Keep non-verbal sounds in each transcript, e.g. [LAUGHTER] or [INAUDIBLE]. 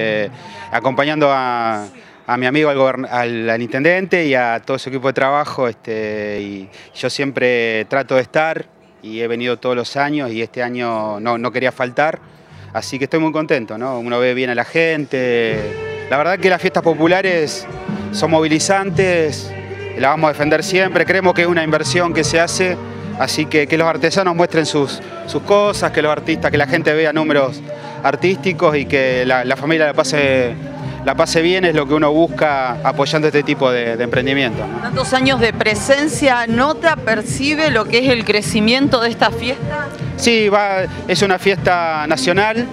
Eh, acompañando a, mi amigo al, intendente y a todo su equipo de trabajo. Este, y yo siempre trato de estar y he venido todos los años y este año no, quería faltar. Así que estoy muy contento, ¿no? Uno ve bien a la gente. La verdad que las fiestas populares son movilizantes, las vamos a defender siempre. Creemos que es una inversión que se hace, así que que los artesanos muestren sus, sus cosas, que los artistas, que la gente vea números artísticos y que la, familia la pase, la pase bien es lo que uno busca apoyando este tipo de, emprendimiento. Tantos años de presencia, ¿nota, percibe lo que es el crecimiento de esta fiesta? Sí, va, es una fiesta nacional,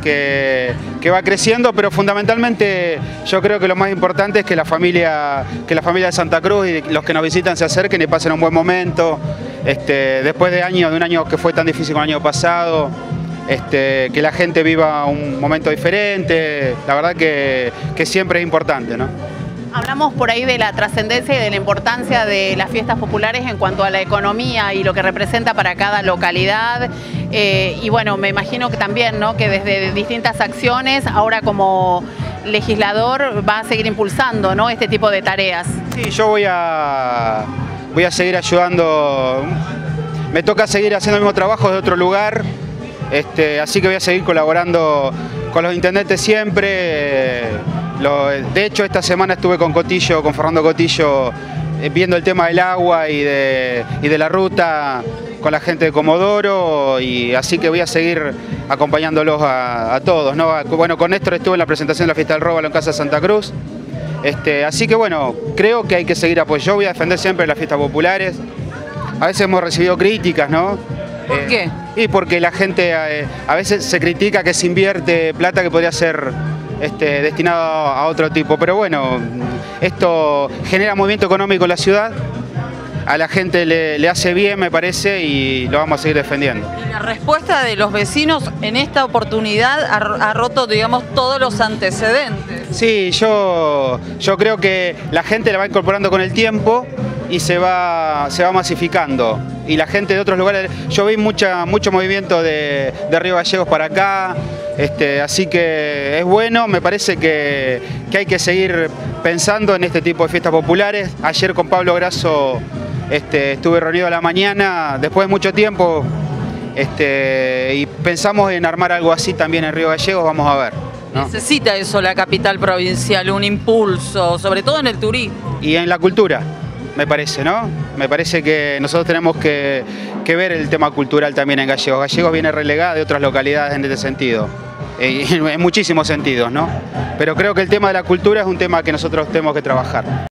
que, va creciendo, pero fundamentalmente yo creo que lo más importante es que la familia, que la familia de Santa Cruz y los que nos visitan se acerquen y pasen un buen momento. Este, después de años, de un año que fue tan difícil como el año pasado, este, que la gente viva un momento diferente, la verdad que, siempre es importante. ¿no? Hablamos por ahí de la trascendencia y de la importancia de las fiestas populares en cuanto a la economía y lo que representa para cada localidad. Eh, y bueno, me imagino que también, ¿no? Que desde distintas acciones, ahora como legislador va a seguir impulsando ¿no? este tipo de tareas. Sí, yo voy a, voy a seguir ayudando. Me toca seguir haciendo el mismo trabajo de otro lugar, este, así que voy a seguir colaborando con los intendentes siempre. de hecho, esta semana estuve con Cotillo, con Fernando Cotillo, eh, viendo el tema del agua y de, la ruta con la gente de Comodoro y así que voy a seguir acompañándolos a, todos. Bueno, con Néstor estuve en la presentación de la fiesta del Róbalo en Casa Santa Cruz. Este, así que bueno, creo que hay que seguir apoyando. Yo voy a defender siempre las fiestas populares. A veces hemos recibido críticas, ¿no? ¿Por qué? Y porque la gente eh, a veces se critica que se invierte plata que podría ser este, destinado a otro tipo. Pero bueno, esto genera movimiento económico en la ciudad, a la gente le, hace bien, me parece, y lo vamos a seguir defendiendo. Y la respuesta de los vecinos en esta oportunidad ha, roto, digamos, todos los antecedentes. Sí, yo, yo creo que la gente la va incorporando con el tiempo y se va, se va masificando. Y la gente de otros lugares, yo vi mucha, mucho movimiento de, Río Gallegos para acá, este, así que es bueno, me parece que, hay que seguir pensando en este tipo de fiestas populares. Ayer con Pablo Grasso este, estuve reunido a la mañana, después de mucho tiempo, este, y pensamos en armar algo así también en Río Gallegos, vamos a ver. Necesita eso la capital provincial, un impulso, sobre todo en el turismo. Y en la cultura me parece, ¿no? Me parece que nosotros tenemos que, ver el tema cultural también en Gallegos. Gallegos viene relegada de otras localidades en este sentido, [LAUGHS] en muchísimos sentidos, ¿no? Pero creo que el tema de la cultura es un tema que nosotros tenemos que trabajar.